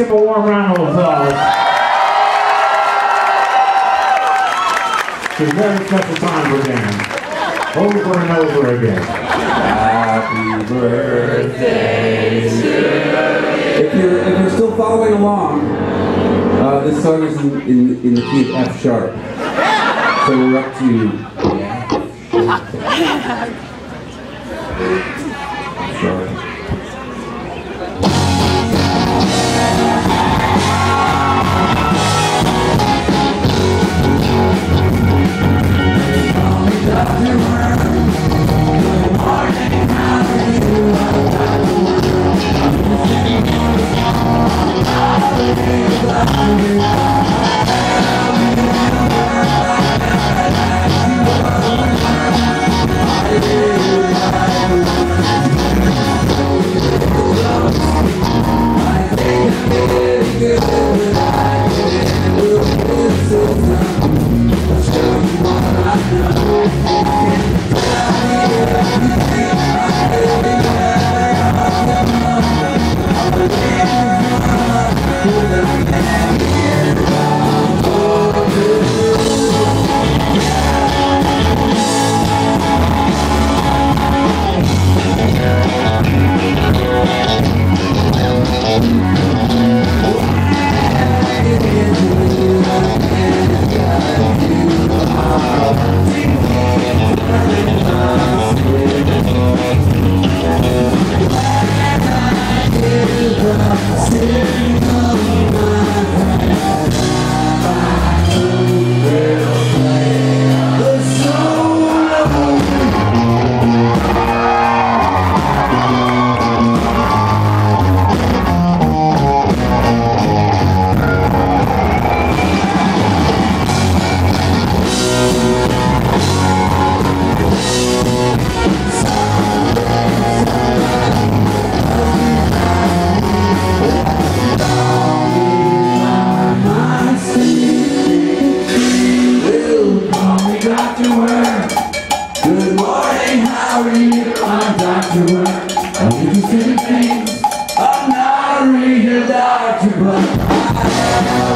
Give a warm round of applause. It's a very special time for Dan. Over and over again. Happy birthday If you're, if you're still following along, uh, this song is in, in, in the key of F sharp. So we're up to F Hallelujah. Good you? I'm Dr. Worm. I'm interested in things. I'm not regular doctor, but I